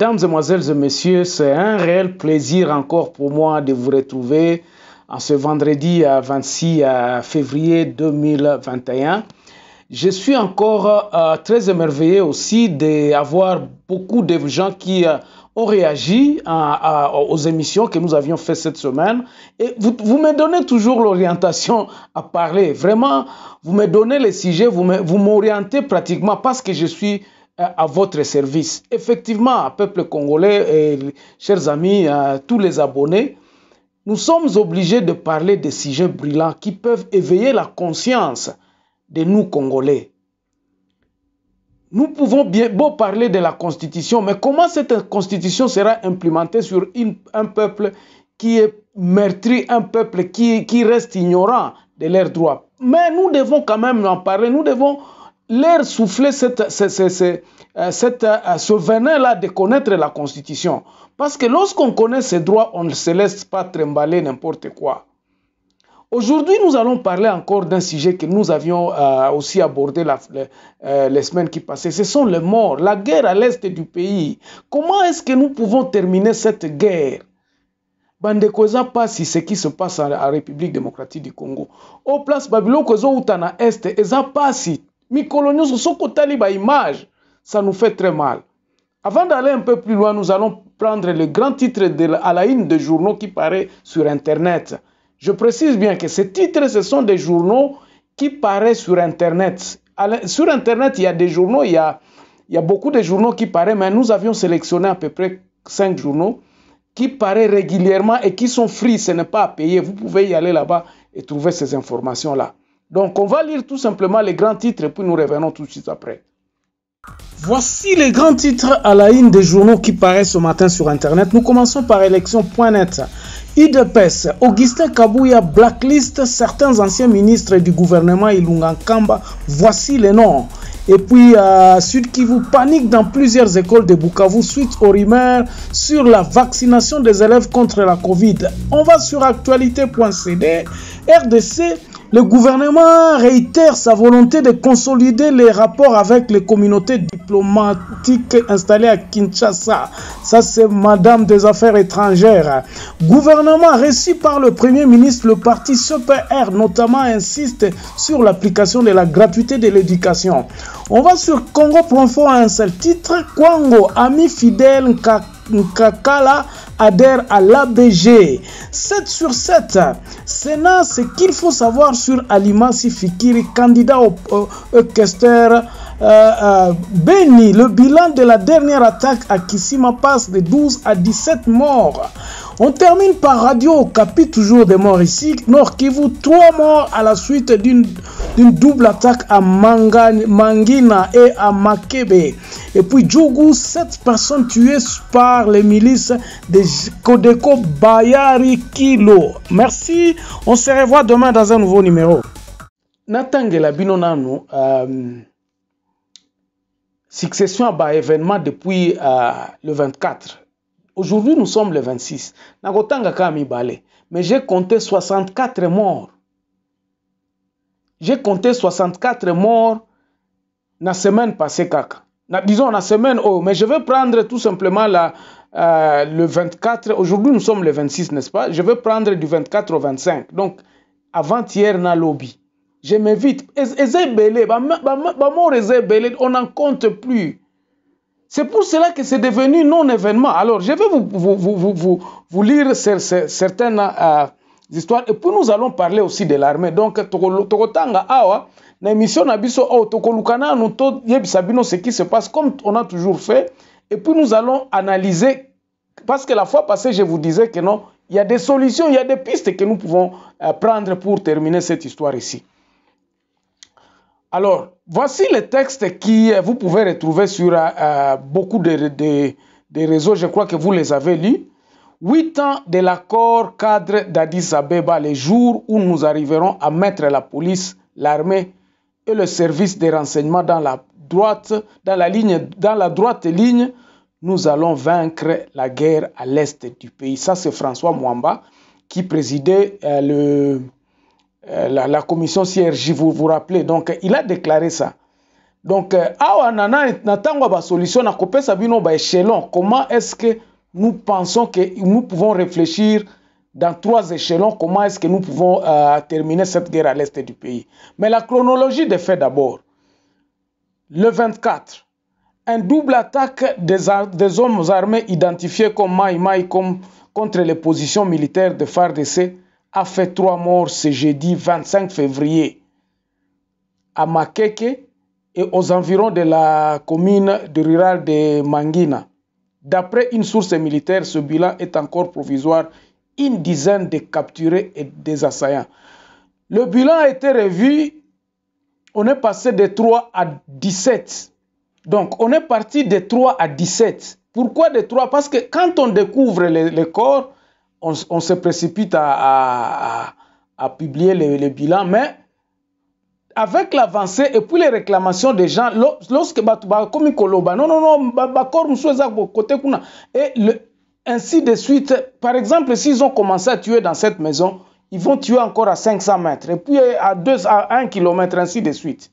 Mesdames, Mesdemoiselles et Messieurs, c'est un réel plaisir encore pour moi de vous retrouver en ce vendredi 26 février 2021. Je suis encore euh, très émerveillé aussi d'avoir beaucoup de gens qui euh, ont réagi aux émissions que nous avions faites cette semaine. Et vous, me donnez toujours l'orientation à parler. Vraiment, vous me donnez les sujets, vous m'orientez pratiquement parce que je suis euh, à votre service. Effectivement, peuple congolais et chers amis, tous les abonnés, nous sommes obligés de parler de sujets brûlants qui peuvent éveiller la conscience de nous Congolais. Nous pouvons bien beau parler de la Constitution, mais comment cette Constitution sera implémentée sur un peuple qui est meurtri, un peuple qui, qui reste ignorant de leurs droits? Mais nous devons quand même en parler, nous devons leur souffler cette, cette, euh, cette, euh, ce venin-là de connaître la Constitution. Parce que lorsqu'on connaît ses droits, on ne se laisse pas trimballer n'importe quoi. Aujourd'hui, nous allons parler encore d'un sujet que nous avions euh, aussi abordé la, euh, les semaines qui passaient. Ce sont les morts, la guerre à l'est du pays. Comment est-ce que nous pouvons terminer cette guerre? Bandeko eza mpasi ce qui se passe en république démocratique du congo o place babiloko ezowuta na este eza mikolo nyonso soki otali baimage ça nous fait très mal avant d'aller un peu plus loin nous allons prendre le grand titre de la, à la une des journaux qui paraît sur internet je précise bien que ces titres, ce sont des journaux qui paraissent sur Internet. Sur Internet, il y a des journaux, il y a, beaucoup de journaux qui paraissent, mais nous avions sélectionné à peu près cinq journaux qui paraissent régulièrement et qui sont free, ce n'est pas à payer. Vous pouvez y aller là-bas et trouver ces informations-là. Donc, on va lire tout simplement les grands titres et puis nous revenons tout de suite après. Voici les grands titres à la une des journaux qui paraissent ce matin sur Internet. Nous commençons par élection.net. IDPS, Augustin Kabouya blacklist certains anciens ministres du gouvernement Ilunga Kamba. Voici les noms. Et puis, euh, Sud Kivu panique dans plusieurs écoles de Bukavu suite aux rumeurs sur la vaccination des élèves contre la Covid. On va sur actualité.cd. RDC le gouvernement réitère sa volonté de consolider les rapports avec les communautés diplomatiques installées à Kinshasa. Ça, c'est Madame des Affaires étrangères. Gouvernement reçu par le Premier ministre, le parti CPR notamment insiste sur l'application de la gratuité de l'éducation. On va sur Congo.info à un seul titre. Kwango, ami fidèle Nkakala adhère à l'ABG. 7 sur 7. Sénat, ce qu'il faut savoir sur Alima Sifikiri, candidat au, au, au euh, euh, Beni, le bilan de la dernière attaque à Kissima passe de 12 à 17 morts. On termine par Radio Capi, toujours des morts ici. Nord Kivu, 3 morts à la suite d'une double attaque à Mangina et à Makebe. Et puis Djougou, 7 personnes tuées par les milices de Kodeko Bayari Kilo. Merci, on se revoit demain dans un nouveau numéro. Natangela Binonano, euh, succession à événement depuis euh, le 24. Aujourd'hui, nous sommes le 26. Nakotanga kami balé. Mais j'ai compté 64 morts. J'ai compté 64 morts la semaine passée, kaka. Disons la semaine, oh, mais je vais prendre tout simplement la, euh, le 24. Aujourd'hui, nous sommes le 26, n'est-ce pas? Je vais prendre du 24 au 25. Donc, avant-hier, na lobby. Je m'évite. On n'en compte plus. C'est pour cela que c'est devenu non-événement. Alors, je vais vous, vous, vous, vous, lire certaines euh, histoires. Et puis, nous allons parler aussi de l'armée. Donc, Tokotanga Awa, na émission na biso yebisa bino ce qui se passe comme on a toujours fait et puis nous allons analyser parce que la fois passée je vous disais que non il y a des solutions il y a des pistes que nous pouvons euh, prendre pour terminer cette histoire ici alors, voici les textes qui vous pouvez retrouver sur euh, beaucoup de, de, de, réseaux. Je crois que vous les avez lus. Huit ans de l'accord cadre d'Addis Abeba, les jours où nous arriverons à mettre la police, l'armée et le service de renseignement dans la droite, dans la ligne, dans la droite ligne, nous allons vaincre la guerre à l'est du pays. Ça, c'est François Mwamba qui présidait euh, le, euh, la, commission CRJ, vous vous rappelez. Donc, il a déclaré ça. donc euh, baéchelon comment est-ce que nous pensons que nous pouvons réfléchir dans trois échelons comment est-ce que nous pouvons euh, terminer cette guerre à l'est du pays. Mais la chronologie des faits d'abord. Le 24, un double attaque des, hommes armés identifiés comme Maï comme, contre les positions militaires de FARDC a fait trois morts ce jeudi 25 février à Makeke et aux environs de la commune de rurale de Mangina. D'après une source militaire, ce bilan est encore provisoire, une dizaine de capturés et des assaillants. Le bilan a été revu, on est passé de 3 à 17. Donc, on est parti de 3 à 17. Pourquoi de 3 Parce que quand on découvre les, les corps, on, se précipite à, publier le, le bilan, mais avec l'avancée et puis les réclamations des gens, lorsque comme Koloba, non, non, non, Bakor côté kuna, et ainsi de suite. Par exemple, s'ils ont commencé à tuer dans cette maison, ils vont tuer encore à 500 mètres, et puis à, 2, à 1 km, ainsi de suite.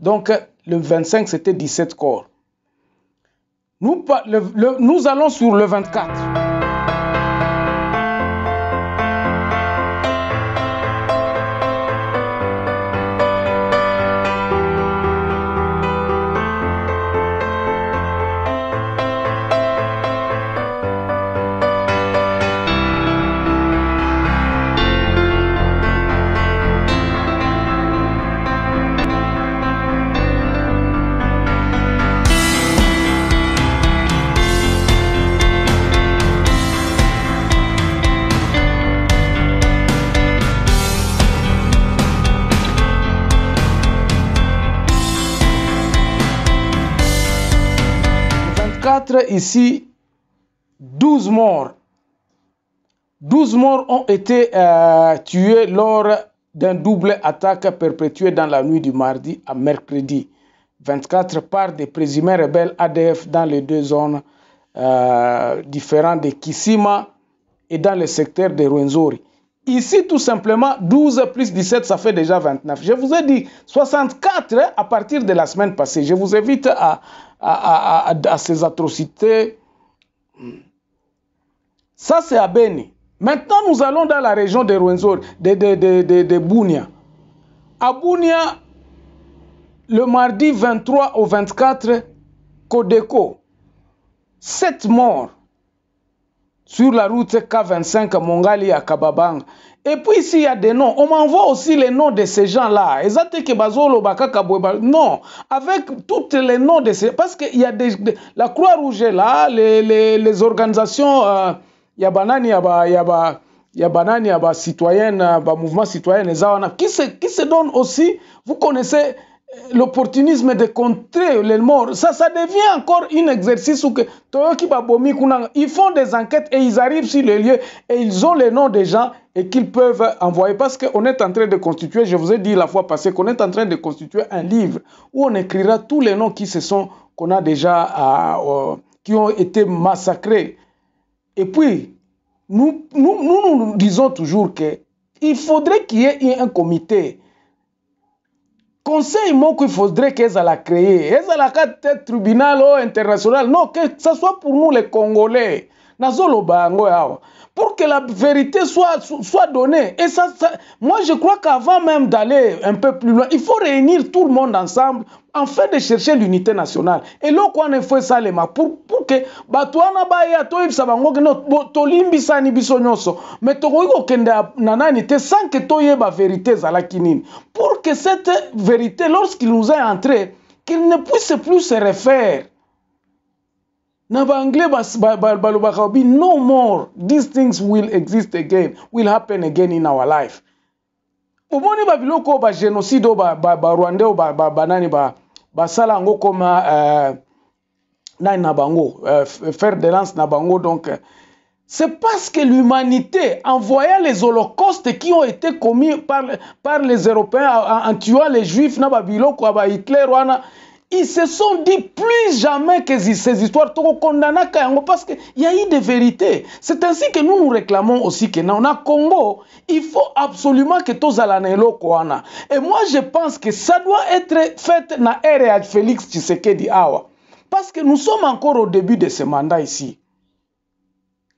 Donc, le 25, c'était 17 corps. Nous, allons sur le 24. 4 ici, 12 morts. 12 morts ont été euh, tués lors d'un double attaque perpétuée dans la nuit du mardi à mercredi 24 par des présumés rebelles ADF dans les deux zones euh, différentes de Kisima et dans le secteur de Rwenzori. Ici, tout simplement, 12 plus 17, ça fait déjà 29. Je vous ai dit 64 à partir de la semaine passée. Je vous invite à, à, ces atrocités. Ça, c'est à Beni. Maintenant, nous allons dans la région de Rwenzori, de, de, Bounia. À Bounia, le mardi 23 au 24, Kodeko, 7 morts sur la route K25 Mongali à Kababang. Et puis s'il y a des noms, on m'envoie aussi les noms de ces gens-là. Non, avec tous les noms de ces... Parce qu'il y a des... La Croix-Rouge là, les, les, organisations... Euh, il y a Banani, il y a... Il y a il y a banani il y a citoyenne ba mouvement citoyen qui se qui se donne aussi vous connaissez l'opportunisme de contrer les morts, ça, ça devient encore un exercice où que ils font des enquêtes et ils arrivent sur le lieu et ils ont les noms des gens et qu'ils peuvent envoyer. Parce qu'on est en train de constituer, je vous ai dit la fois passée, qu'on est en train de constituer un livre où on écrira tous les noms qui se sont, qu'on a déjà, euh, qui ont été massacrés. Et puis, nous, nous, nous, nous disons toujours qu'il faudrait qu'il y ait un comité conseil il faudrait qu'ezala créer ezalaka te tribunal international non que ça soit pour nous les congolais. Pour que la vérité soit, soit donnée. Et ça moi, je crois qu'avant même d'aller un peu plus loin, il faut réunir tout le monde ensemble en fait de chercher l'unité nationale. Et on fait ça, les pour, pour que batouana baya toyebisa bango ke no tolimbisani biso nyonso. Mais tokoki kokende na nani te sans que toyeba vérité ezalaki nini. Pour que cette vérité lorsqu'il nous est entré qu'il ne puisse plus se refaire. Na baanglais balobaka no more. These things will exist again will happen again in our life omoni babiloko oyo bagénocide oyo barwandais oyo banani basala yango koma uh, nani na bango uh, faire de lance donc c'est parce que l'humanité, en voyant les holocaustes qui ont été commis par, les Européens en, tuant les Juifs, na Hitler, ils se sont dit plus jamais que ces histoires parce qu'il y a eu des vérités. C'est ainsi que nous nous réclamons aussi que dans le Congo, il faut absolument que tous alanelo koana. Et moi, je pense que ça doit être fait dans l'ère Félix Tshisekedi Awa. Parce que nous sommes encore au début de ce mandat ici.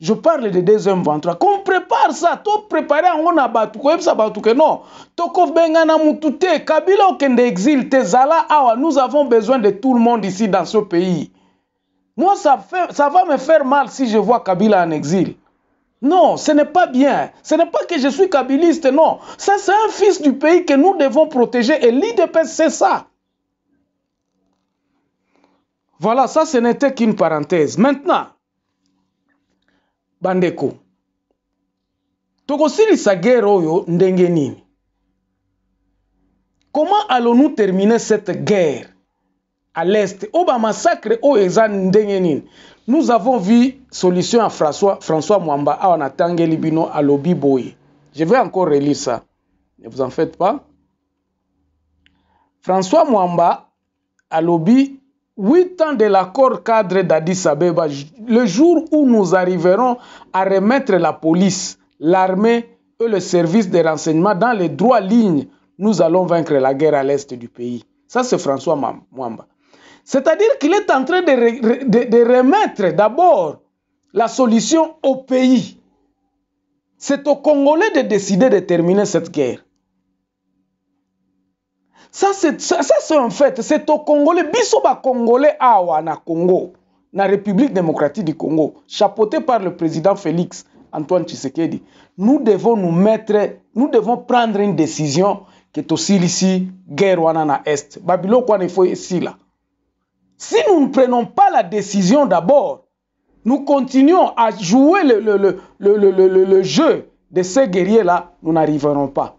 Je parle de deuxième 23. Qu'on prépare ça, tout préparer en a batu, ça batu que non. Toko bengana mutute, Kabila okende exil, tezala awa, nous avons besoin de tout le monde ici dans ce pays. Moi, ça, va me faire mal si je vois Kabila en exil. Non, ce n'est pas bien. Ce n'est pas que je suis kabiliste, non. Ça, c'est un fils du pays que nous devons protéger et l'IDPS, c'est ça. Voilà, ça, ce n'était qu'une parenthèse. Maintenant, bandeko. Tokosilisa guerre oyo ndenge comment allons-nous terminer cette guerre à l'est? Oyo bamassacre oyo eza ndenge nous avons vu solution ya françois, françois mwamba. Awa bino alobi boye. Je vais encore relire ça. Ne vous en faites pas. François mwamba alobi huit ans de l'accord cadre d'Addis Abeba, le jour où nous arriverons à remettre la police, l'armée et le service de renseignement dans les droits lignes, nous allons vaincre la guerre à l'est du pays. Ça, c'est François Mwamba. C'est-à-dire qu'il est en train de, de, de remettre d'abord la solution au pays. C'est aux Congolais de décider de terminer cette guerre. Ça, c'est ça, un fait. C'est au Congolais. Biso ba Congolais awa na Congo, na République démocratique du Congo, chapeauté par le président Félix Antoine Tshisekedi. Nous devons nous mettre, nous devons prendre une décision aussi ici, guerre wana na Est. Quoi, il faut ici là. Si nous ne prenons pas la décision d'abord, nous continuons à jouer le, le, le, le jeu de ces guerriers-là, nous n'arriverons pas.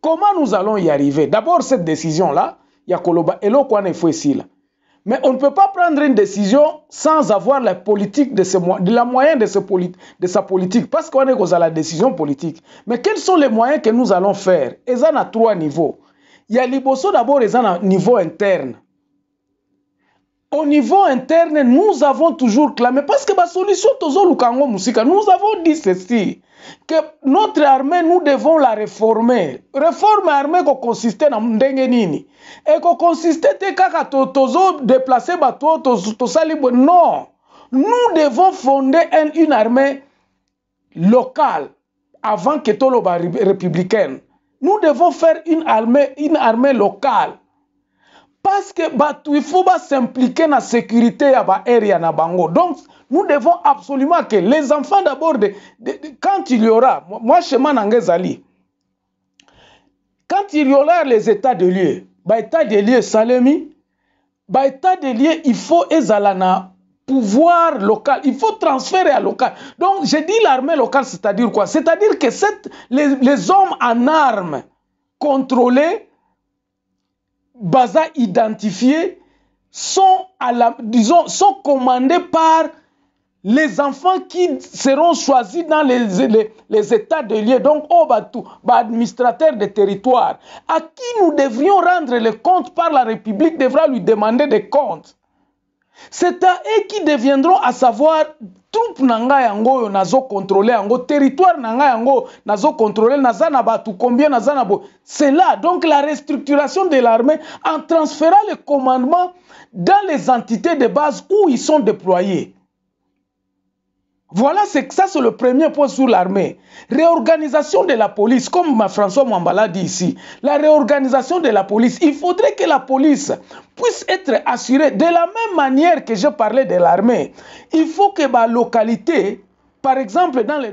Comment nous allons y arriver? D'abord, cette décision-là, il y a Koloba et il faut ici là. Mais on ne peut pas prendre une décision sans avoir la politique de, ce, de de, ce, de sa politique. Parce qu'on est à la décision politique. Mais quels sont les moyens que nous allons faire? En à trois niveaux. Il y a l'Iboso d'abord, en à niveau interne. Au niveau interne, nous avons toujours clamé, parce que la solution, nous avons dit ceci que notre armée, nous devons la réformer. Réforme armée qui consiste dans ndenge nini? Et qui consiste te kaka tozo déplacer bateau, to sali non. Nous devons fonder une armée locale avant que le républicaine. Nous devons faire une armée, une armée locale. Parce que batou, il faut s'impliquer dans la sécurité à ba area na bango. Donc, nous devons absolument que les enfants d'abord, quand il y aura, moi chez Manangezali, quand il y aura les états de lieu, bah état de lieu de il faut ezalana pouvoir local, il faut transférer à local. Donc, j'ai dit l'armée locale, c'est-à-dire quoi? C'est-à-dire que cette, les, les hommes en armes contrôlés, baza identifiés, sont, commandés par les enfants qui seront choisis dans les, états de lieu, donc au Batou, administrateur des territoires, à qui nous devrions rendre les comptes par la République, devra lui demander des comptes. C'est à eux qui deviendront à savoir troupe nanga yango oyo yango territoire nanga yango nazo contrôler naza na combien naza na c'est là donc la restructuration de l'armée en transférant le commandement dans les entités de base où ils sont déployés voilà, c'est ça, c'est le premier point sur l'armée. Réorganisation de la police, comme François Mwambala dit ici. La réorganisation de la police, il faudrait que la police puisse être assurée de la même manière que je parlais de l'armée. Il faut que ma localité, par exemple, dans les...